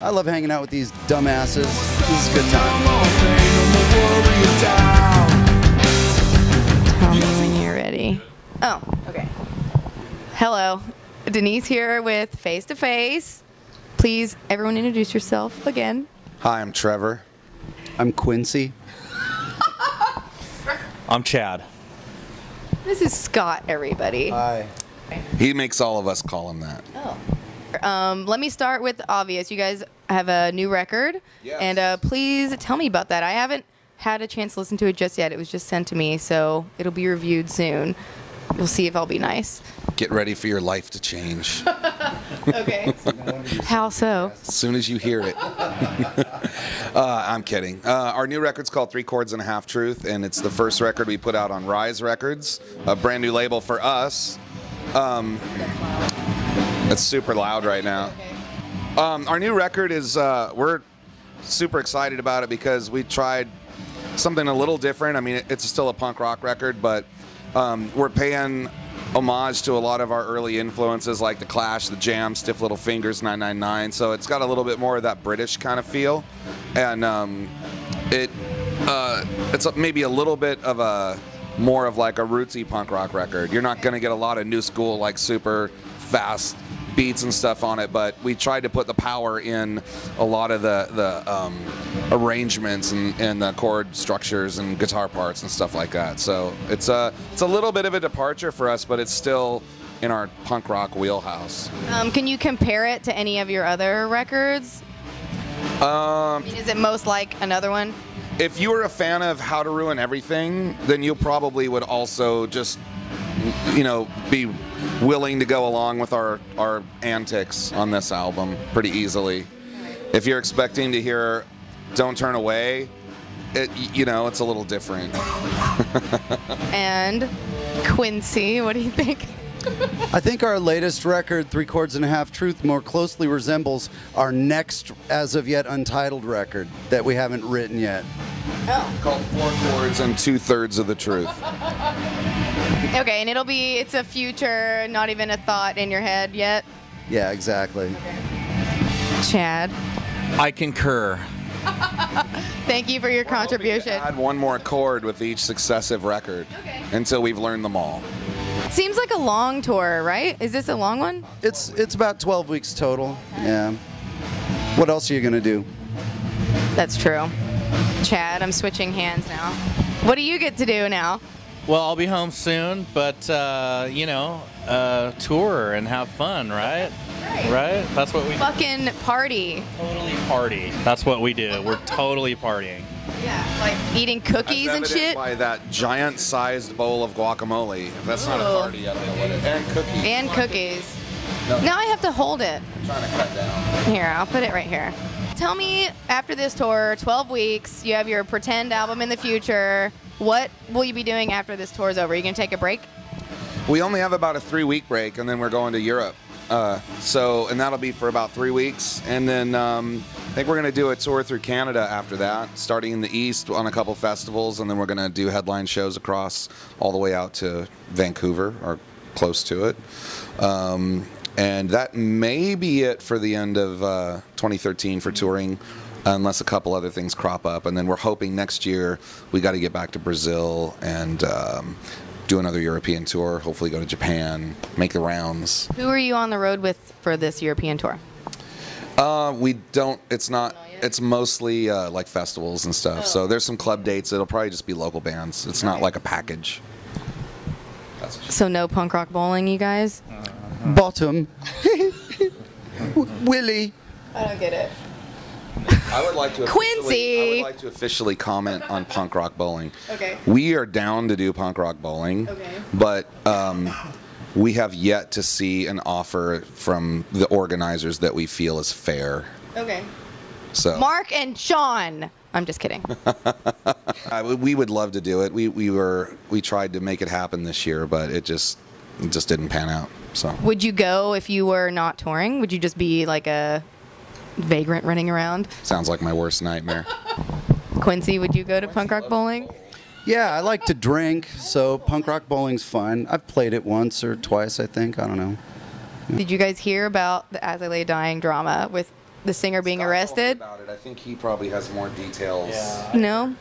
I love hanging out with these dumbasses. This is a good time. Tell me when you're ready. Oh, okay. Hello. Denise here with Face to Face. Please, everyone introduce yourself again. Hi, I'm Trevor. I'm Quincy. I'm Chad. This is Scott, everybody. Hi. He makes all of us call him that. Oh. Um, let me start with obvious. You guys have a new record. Yes. And uh, please tell me about that. I haven't had a chance to listen to it just yet. It was just sent to me, so it'll be reviewed soon. We'll see if I'll be nice. Get ready for your life to change Okay. How so? as soon as you hear it. uh, I'm kidding. Uh, our new record's called Three Chords and a Half Truth, and it's the first record we put out on Rise Records, a brand new label for us. Um, it's super loud right now. Um, our new record is, uh, we're super excited about it because we tried something a little different. I mean, it's still a punk rock record, but um, we're paying homage to a lot of our early influences like The Clash, The Jam, Stiff Little Fingers, 999. So it's got a little bit more of that British kind of feel. And um, it uh, it's maybe a little bit of a more of like a rootsy punk rock record. You're not going to get a lot of new school, like super fast beats and stuff on it, but we tried to put the power in a lot of the the um, arrangements and, and the chord structures and guitar parts and stuff like that. So it's a it's a little bit of a departure for us, but it's still in our punk rock wheelhouse. Um, can you compare it to any of your other records? Um, I mean, is it most like another one? if you were a fan of How to Ruin Everything, then you probably would also just, you know, be willing to go along with our, our antics on this album pretty easily. If you're expecting to hear Don't Turn Away, it, you know, it's a little different. And Quincy, what do you think? I think our latest record, Three Chords and a Half Truth, more closely resembles our next, as of yet untitled record that we haven't written yet. Called Four Chords and Two Thirds of the Truth. Okay, and it'll be, it's a future, not even a thought in your head yet. Yeah, exactly. Chad, I concur. thank you for your contribution. Add one more chord with each successive record Okay. until we've learned them all. Seems like a long tour, right? Is this a long one? It's it's about 12 weeks total. Yeah. What else are you gonna do? That's true. Chad, I'm switching hands now. What do you get to do now? Well, I'll be home soon, but uh, you know, uh, tour and have fun, right? Right? That's what we Fucking party. totally party. That's what we do. We're totally partying. Yeah, like eating cookies As and evidenced shit. By that giant-sized bowl of guacamole. If that's not a party, I don't know what it is. And cookies. And cookies. No. Now I have to hold it. I'm trying to cut down. Here, I'll put it right here. Tell me, after this tour, 12 weeks, you have your pretend album in the future. What will you be doing after this tour is over? Are you gonna take a break? We only have about a three-week break, and then we're going to Europe. Uh, so, and that'll be for about three weeks, and then um, I think we're going to do a tour through Canada after that, starting in the east on a couple festivals, and then we're going to do headline shows across all the way out to Vancouver or close to it. Um, and that may be it for the end of uh, 2013 for touring. Unless a couple other things crop up, and then we're hoping next year we got to get back to Brazil and um, do another European tour. Hopefully, go to Japan, make the rounds. Who are you on the road with for this European tour? Uh, we don't. It's not. It's mostly uh, like festivals and stuff. So there's some club dates. It'll probably just be local bands. It's not like a package. So no punk rock bowling, you guys? Bottom. Willie. I don't get it. I would like to. Quincy! officially- I would like to officially comment on punk rock bowling. Okay. We are down to do punk rock bowling. Okay. But um, we have yet to see an offer from the organizers that we feel is fair. Okay. So Mark and Sean. I'm just kidding. We- we would love to do it. We we were we tried to make it happen this year, but it just it just didn't pan out. So Would you go if you were not touring? Would you just be like a vagrant running around? sounds like my worst nightmare. Quincy, would you go to punk rock bowling? Yeah, I like to drink, so punk rock bowling's fun. I've played it once or twice, I think. I don't know. Did you guys hear about the As I Lay Dying drama with the singer being Scott arrested? About it. I think he probably has more details. Yeah, No.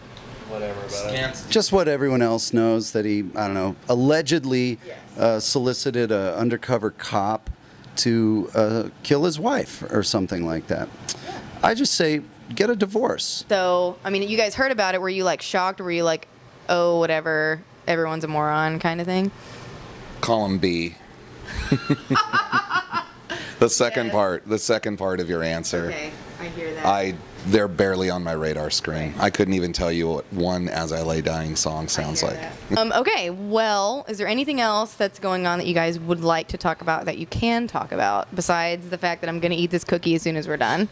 Whatever about Just what everyone else knows that he, I don't know, allegedly uh, solicited an undercover cop to uh, kill his wife or something like that. I just say get a divorce. So, I mean, you guys heard about it. Were you like shocked? Were you like, oh, whatever, everyone's a moron kind of thing? Call him B. the second Yes. part, the second part of your answer. I hear that. I they're barely on my radar screen. I couldn't even tell you what one "As I Lay Dying" song sounds like. um, okay, well, is there anything else that's going on that you guys would like to talk about that you can talk about besides the fact that I'm going to eat this cookie as soon as we're done?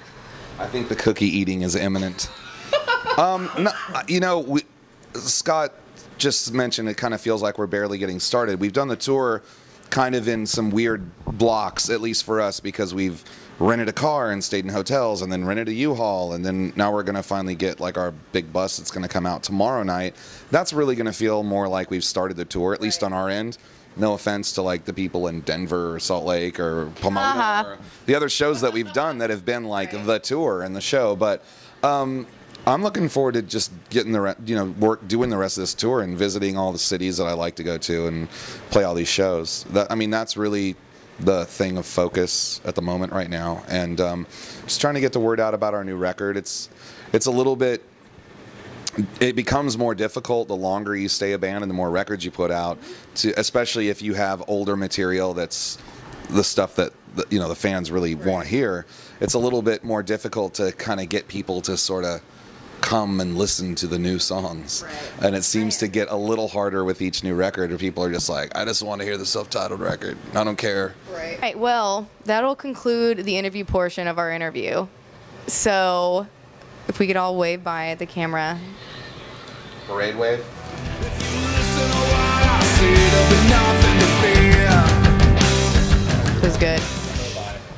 I think the cookie eating is imminent. um, no, you know, we, Scott just mentioned it kind of feels like we're barely getting started. We've done the tour kind of in some weird blocks, at least for us, because we've rented a car and stayed in hotels and then rented a U-Haul and then now we're going to finally get like our big bus that's going to come out tomorrow night. That's really going to feel more like we've started the tour, at least on our end. No offense to like the people in Denver or Salt Lake or Pomona Uh-huh. or the other shows that we've done that have been like the tour and the show. But um, I'm looking forward to just getting the re- you know work doing the rest of this tour and visiting all the cities that I like to go to and play all these shows. That I mean that's really the thing of focus at the moment right now, and um, just trying to get the word out about our new record. It's it's a little bit it becomes more difficult the longer you stay a band and the more records you put out to especially if you have older material that's the stuff that the, you know the fans really want to hear it's a little bit more difficult to kind of get people to sort of come and listen to the new songs and it seems to get a little harder with each new record where people are just like i just want to hear the self-titled record i don't care Right. right. Well, that'll conclude the interview portion of our interview. So, if we could all wave by at the camera. parade wave It was good.